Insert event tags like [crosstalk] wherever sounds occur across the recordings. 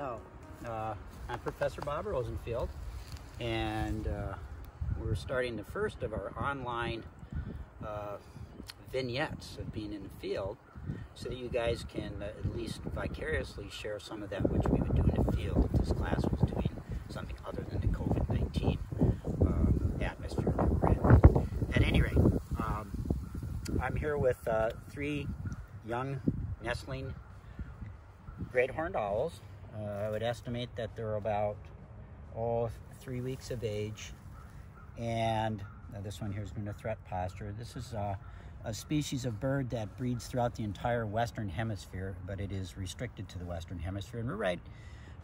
So, uh, I'm Professor Bob Rosenfield, and uh, we're starting the first of our online uh, vignettes of being in the field so that you guys can uh, at least vicariously share some of that which we would do in the field if this class was doing something other than the COVID-19 uh, atmosphere that we're in. At any rate, um, I'm here with uh, three young nestling great horned owls. Uh, I would estimate that they're about all three weeks of age. And uh, this one here is to threat posture. This is uh, a species of bird that breeds throughout the entire western hemisphere, but it is restricted to the western hemisphere. And we're right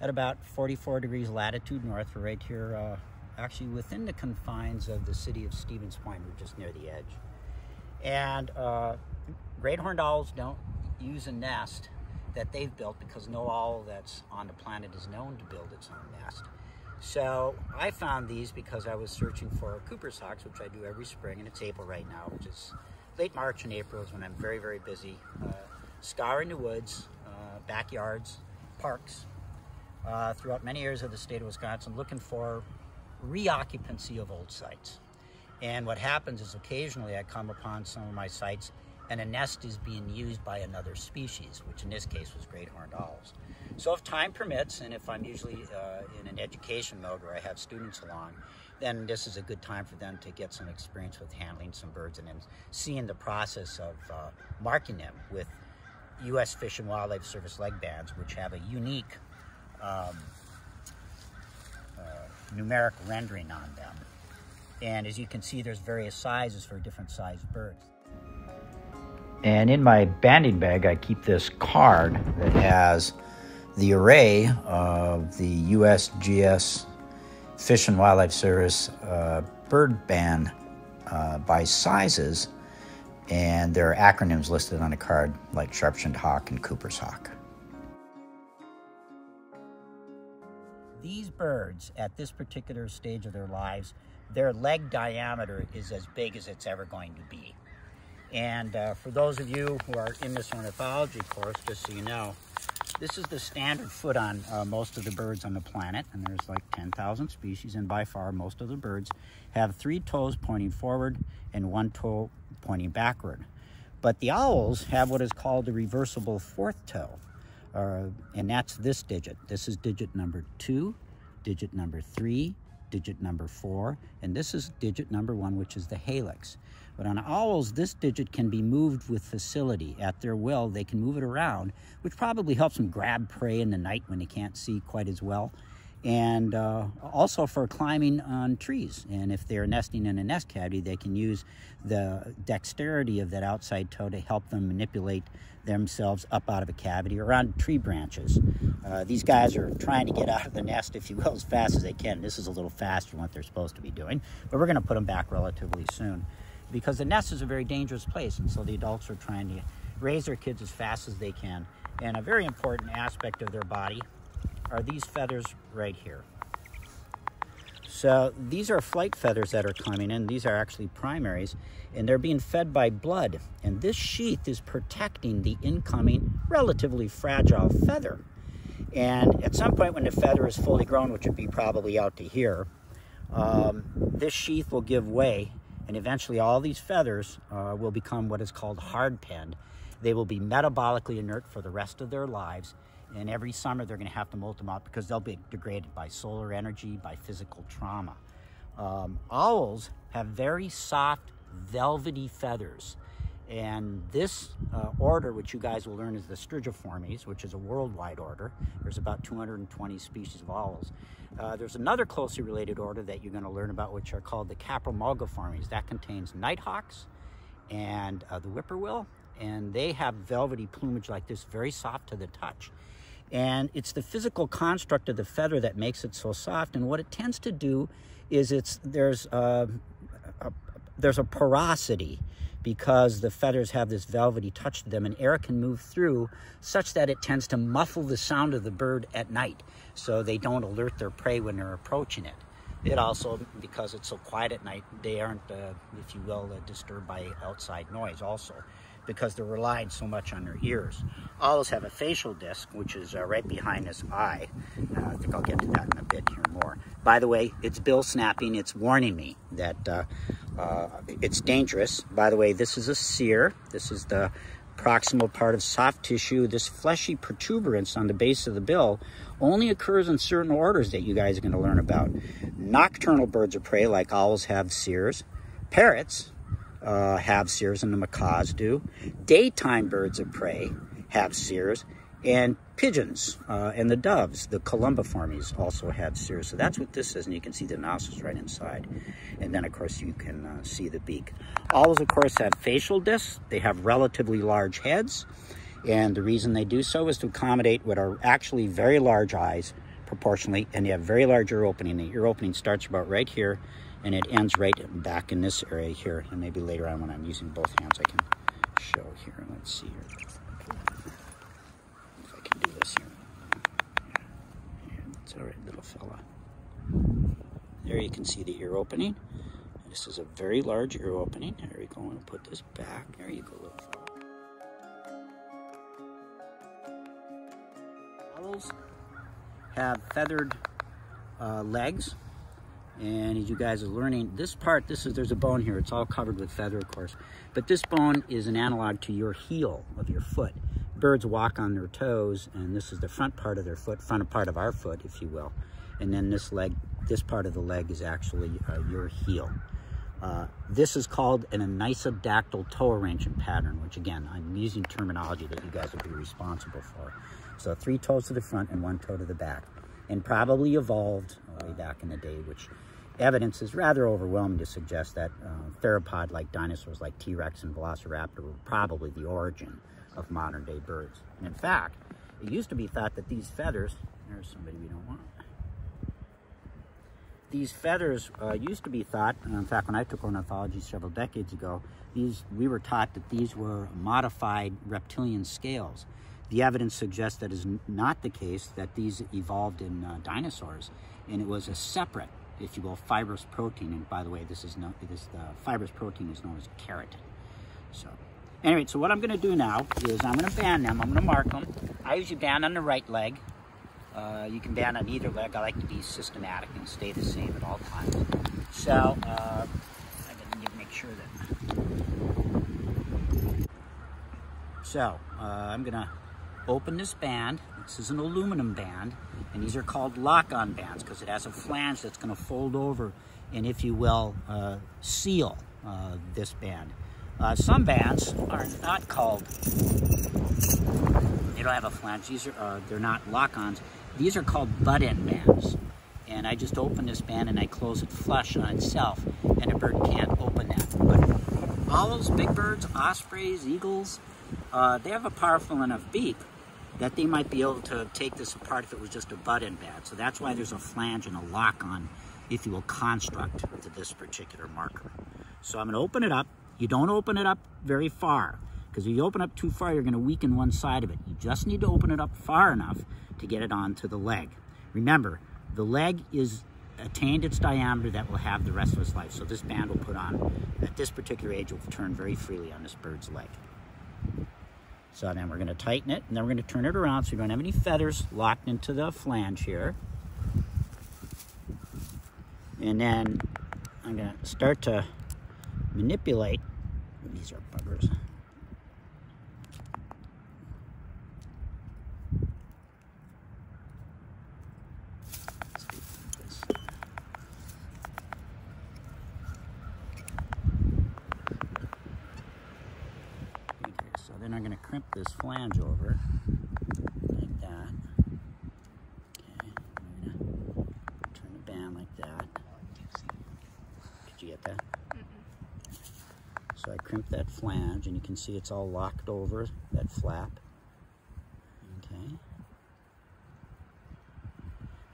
at about 44 degrees latitude north. We're right here, uh, actually within the confines of the city of Stevens Point. We're just near the edge. And uh, great horned owls don't use a nest that they've built because no owl that's on the planet is known to build its own nest. So I found these because I was searching for Cooper's hawks, which I do every spring, and it's April right now, which is late March and April is when I'm very, very busy uh, scouring the woods, uh, backyards, parks, uh, throughout many areas of the state of Wisconsin, looking for reoccupancy of old sites. And what happens is occasionally I come upon some of my sites and a nest is being used by another species, which in this case was great horned owls. So if time permits, and if I'm usually uh, in an education mode where I have students along, then this is a good time for them to get some experience with handling some birds and then seeing the process of uh, marking them with U.S. Fish and Wildlife Service leg bands, which have a unique um, uh, numeric rendering on them. And as you can see, there's various sizes for different sized birds. And in my banding bag, I keep this card that has the array of the USGS Fish and Wildlife Service uh, bird band uh, by sizes, and there are acronyms listed on a card like sharp-shinned hawk and Cooper's hawk. These birds, at this particular stage of their lives, their leg diameter is as big as it's ever going to be. And uh, for those of you who are in this ornithology course, just so you know, this is the standard foot on uh, most of the birds on the planet, and there's like 10,000 species, and by far most of the birds have three toes pointing forward and one toe pointing backward. But the owls have what is called the reversible fourth toe, uh, and that's this digit. This is digit number two, digit number three, digit number four, and this is digit number one, which is the hallux. But on owls, this digit can be moved with facility. At their will, they can move it around, which probably helps them grab prey in the night when they can't see quite as well. And uh, also for climbing on trees. And if they're nesting in a nest cavity, they can use the dexterity of that outside toe to help them manipulate themselves up out of a cavity or on tree branches. Uh, these guys are trying to get out of the nest, if you will, as fast as they can. This is a little faster than what they're supposed to be doing, but we're going to put them back relatively soon because the nest is a very dangerous place, and so the adults are trying to raise their kids as fast as they can. And a very important aspect of their body are these feathers right here. So these are flight feathers that are coming in. These are actually primaries, and they're being fed by blood. And this sheath is protecting the incoming, relatively fragile feather. And at some point when the feather is fully grown, which would be probably out to here, um, this sheath will give way and eventually all these feathers uh, will become what is called hard penned. They will be metabolically inert for the rest of their lives. And every summer they're going to have to molt them out because they'll be degraded by solar energy, by physical trauma. Um, owls have very soft, velvety feathers. And this uh, order, which you guys will learn, is the Strigiformes, which is a worldwide order. There's about 220 species of owls. Uh, there's another closely related order that you're going to learn about, which are called the Caprimulgiformes. That contains nighthawks and uh, the whippoorwill, and they have velvety plumage like this, very soft to the touch. And it's the physical construct of the feather that makes it so soft. And what it tends to do is it's there's a, a there's a porosity because the feathers have this velvety touch to them and air can move through such that it tends to muffle the sound of the bird at night so they don't alert their prey when they're approaching it. It also, because it's so quiet at night, they aren't, uh, if you will, uh, disturbed by outside noise also. Because they're relying so much on their ears. Owls have a facial disc, which is uh, right behind this eye. Uh, I think I'll get to that in a bit here more. By the way, it's bill snapping. It's warning me that uh, uh, it's dangerous. By the way, this is a cere. This is the proximal part of soft tissue. This fleshy protuberance on the base of the bill only occurs in certain orders that you guys are going to learn about. Nocturnal birds of prey, like owls, have ceres. Parrots uh, have ceres, and the macaws do. Daytime birds of prey have ceres, and pigeons uh, and the doves, the columbiformes, also have ceres. So that's what this is, and you can see the nostrils right inside. And then, of course, you can uh, see the beak. Owls, of course, have facial discs. They have relatively large heads, and the reason they do so is to accommodate what are actually very large eyes proportionally, and they have very large ear opening. The ear opening starts about right here, and it ends right back in this area here. And maybe later on when I'm using both hands, I can show here. Let's see here. If I can do this here. That's all right, little fella. There you can see the ear opening. This is a very large ear opening. There we go. I'm going to put this back. There you go, little fella. Owls have feathered uh, legs. And as you guys are learning, this part, this is there's a bone here. It's all covered with feather, of course. But this bone is an analog to your heel of your foot birds walk on their toes, and this is the front part of their foot, front part of our foot, if you will. And then this leg, this part of the leg is actually uh, your heel. Uh, this is called an anisodactyl toe arrangement pattern, which again, I'm using terminology that you guys will be responsible for. So three toes to the front and one toe to the back. And probably evolved back in the day, which evidence is rather overwhelming to suggest that uh, theropod-like dinosaurs like T-Rex and Velociraptor were probably the origin of modern day birds. And in fact, it used to be thought that these feathers, there's somebody we don't want. These feathers uh, used to be thought, in fact, when I took ornithology several decades ago, these we were taught that these were modified reptilian scales. The evidence suggests that is not the case, that these evolved in uh, dinosaurs, and it was a separate, if you will, fibrous protein. And by the way, this is no, this the fibrous protein is known as keratin. So Anyway, so what I'm going to do now is I'm going to band them. I'm going to mark them. I usually band on the right leg. Uh, you can band on either leg. I like to be systematic and stay the same at all times. So uh, I need to make sure that. So uh, I'm going to open this band. This is an aluminum band, and these are called lock-on bands because it has a flange that's going to fold over and, if you will, uh, seal uh, this band. Uh, some bands are not called, they don't have a flange, these are, uh, they're not lock-ons. These are called butt-end bands. And I just open this band and I close it flush on itself, and a bird can't open that. But owls, big birds, ospreys, eagles, uh, they have a powerful enough beak that they might be able to take this apart if it was just a butt-end band. So that's why there's a flange and a lock-on, if you will, construct to this particular marker. So I'm going to open it up, you don't open it up very far because if you open up too far, you're going to weaken one side of it. You just need to open it up far enough to get it onto the leg. Remember, the leg is attained its diameter that will have the rest of its life. So this band will put on, at this particular age, will turn very freely on this bird's leg. So then we're going to tighten it, and then we're going to turn it around so we don't have any feathers locked into the flange here. And then I'm going to start to manipulate. These are buggers. so then I'm going to crimp this flange over like that. Okay, I'm going to turn the band like that. Did you get that? So I crimp that flange and you can see it's all locked over, that flap. Okay.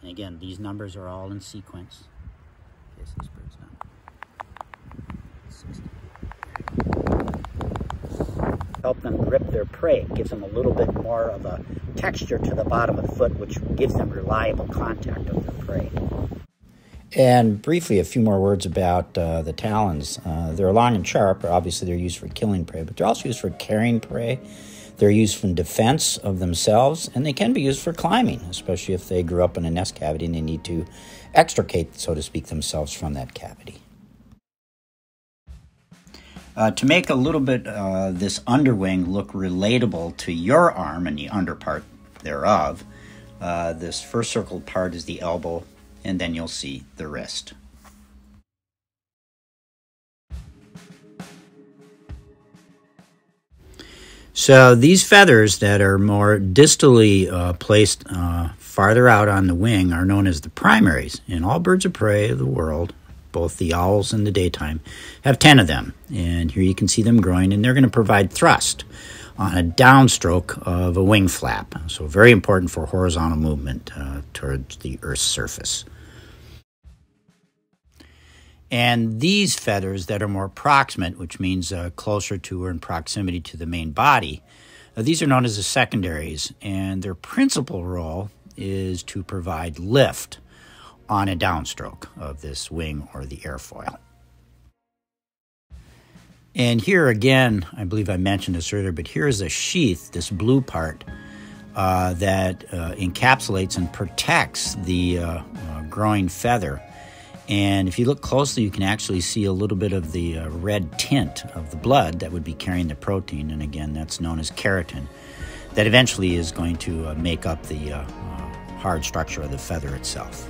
And again, these numbers are all in sequence. Okay, so this bird's done. Help them grip their prey. It gives them a little bit more of a texture to the bottom of the foot, which gives them reliable contact of their prey. And briefly, a few more words about uh, the talons. Uh, they're long and sharp. Obviously, they're used for killing prey, but they're also used for carrying prey. They're used for defense of themselves, and they can be used for climbing, especially if they grew up in a nest cavity and they need to extricate, so to speak, themselves from that cavity. Uh, to make a little bit uh, this underwing look relatable to your arm and the underpart thereof, uh, this first circled part is the elbow, and then you'll see the wrist. So these feathers that are more distally uh, placed uh, farther out on the wing are known as the primaries. And all birds of prey of the world, both the owls in the daytime, have 10 of them. And here you can see them growing, and they're going to provide thrust on a downstroke of a wing flap. So very important for horizontal movement uh, towards the Earth's surface. And these feathers that are more proximate, which means uh, closer to or in proximity to the main body, uh, these are known as the secondaries, and their principal role is to provide lift on a downstroke of this wing or the airfoil. And here again, I believe I mentioned this earlier, but here is a sheath, this blue part, uh, that uh, encapsulates and protects the uh, uh growing feather and if you look closely, you can actually see a little bit of the uh, red tint of the blood that would be carrying the protein. And again, that's known as keratin, that eventually is going to uh, make up the hard structure of the feather itself.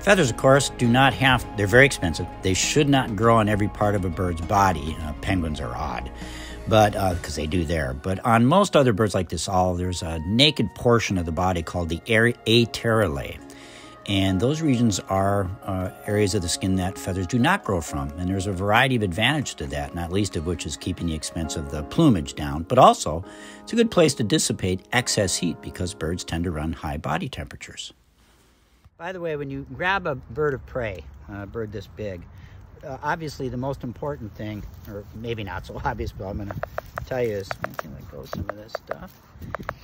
Feathers, of course, do not have, they're very expensive. They should not grow on every part of a bird's body. Uh, penguins are odd but because uh, they do there. But on most other birds like this owl, there's a naked portion of the body called the aterialae. And those regions are uh, areas of the skin that feathers do not grow from. And there's a variety of advantage to that, not least of which is keeping the expense of the plumage down. But also, it's a good place to dissipate excess heat because birds tend to run high body temperatures. By the way, when you grab a bird of prey, a bird this big, uh, obviously the most important thing, or maybe not so [laughs] obvious, but I'm going to tell you is, I can let go some of this stuff,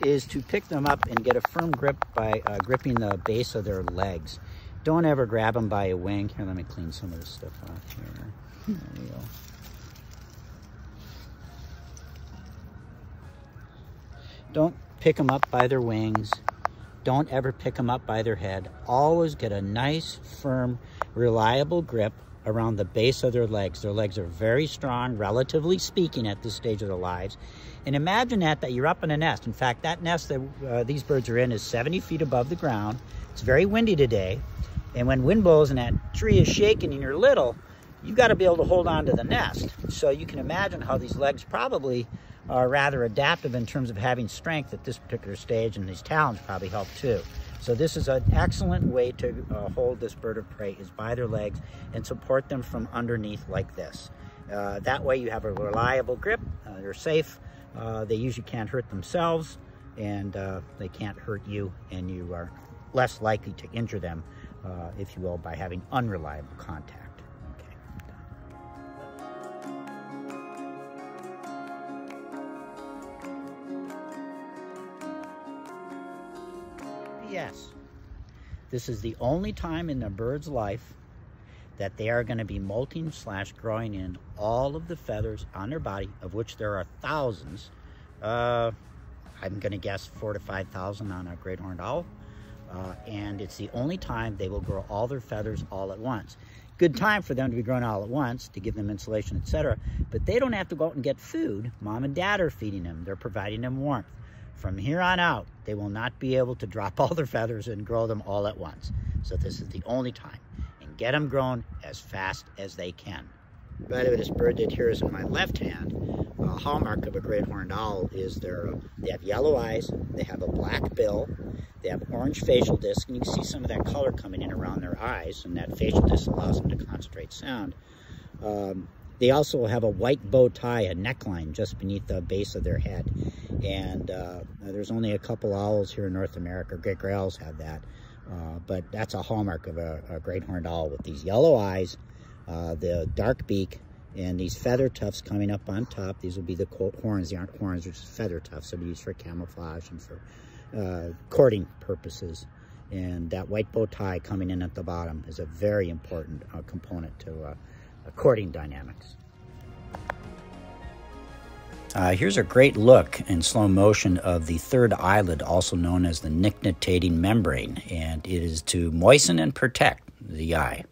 is to pick them up and get a firm grip by uh, gripping the base of their legs. Don't ever grab them by a wing. Here, let me clean some of this stuff off here. There we go. Don't pick them up by their wings. Don't ever pick them up by their head. Always get a nice, firm, reliable grip around the base of their legs. Their legs are very strong, relatively speaking, at this stage of their lives. And imagine that, that you're up in a nest. In fact, that nest that uh, these birds are in is 70 feet above the ground. It's very windy today. And when wind blows and that tree is shaking and you're little, you've got to be able to hold on to the nest. So you can imagine how these legs probably are rather adaptive in terms of having strength at this particular stage, and these talons probably help too. So this is an excellent way to uh, hold this bird of prey is by their legs and support them from underneath like this. Uh, that way you have a reliable grip, uh, they're safe, uh, they usually can't hurt themselves, and uh, they can't hurt you, and you are less likely to injure them, uh, if you will, by having unreliable contact. This is the only time in a bird's life that they are going to be molting slash growing in all of the feathers on their body, of which there are thousands. Uh, I'm going to guess four to 5,000 on a great horned owl. Uh, and it's the only time they will grow all their feathers all at once. Good time for them to be grown all at once to give them insulation, etc. But they don't have to go out and get food. Mom and dad are feeding them. They're providing them warmth. From here on out, they will not be able to drop [laughs] all their feathers and grow them all at once. So this is the only time. And get them grown as fast as they can. By the way, this bird that here is in my left hand, a hallmark of a great horned owl is their, they have yellow eyes, they have a black bill, they have orange facial disc, and you can see some of that color coming in around their eyes, and that facial disc allows them to concentrate sound. Um, they also have a white bow tie, a neckline just beneath the base of their head. And uh, there's only a couple owls here in North America. Great gray owls have that. Uh, but that's a hallmark of a, a, great horned owl with these yellow eyes, uh, the dark beak, and these feather tufts coming up on top. These will be the horns. They aren't horns, they're just feather tufts. They're used for camouflage and for uh, courting purposes. And that white bow tie coming in at the bottom is a very important uh, component to uh, courting dynamics. Uh, here's a great look in slow motion of the third eyelid, also known as the nictitating membrane, and it is to moisten and protect the eye.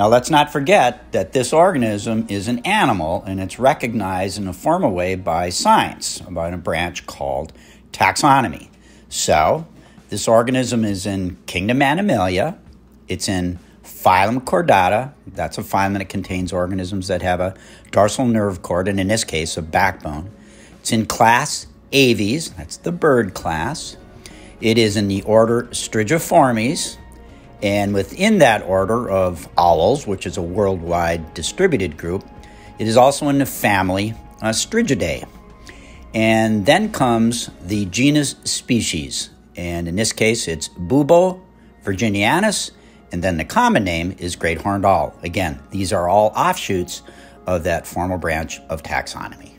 Now, let's not forget that this organism is an animal and it's recognized in a formal way by science, by a branch called taxonomy. So, this organism is in kingdom Animalia, it's in phylum Chordata, that's a phylum that contains organisms that have a dorsal nerve cord, and in this case, a backbone. It's in class Aves, that's the bird class. It is in the order Strigiformes, and within that order of owls, which is a worldwide distributed group, it is also in the family uh, Strigidae. And then comes the genus species. And in this case, it's Bubo virginianus. And then the common name is great horned owl. Again, these are all offshoots of that formal branch of taxonomy.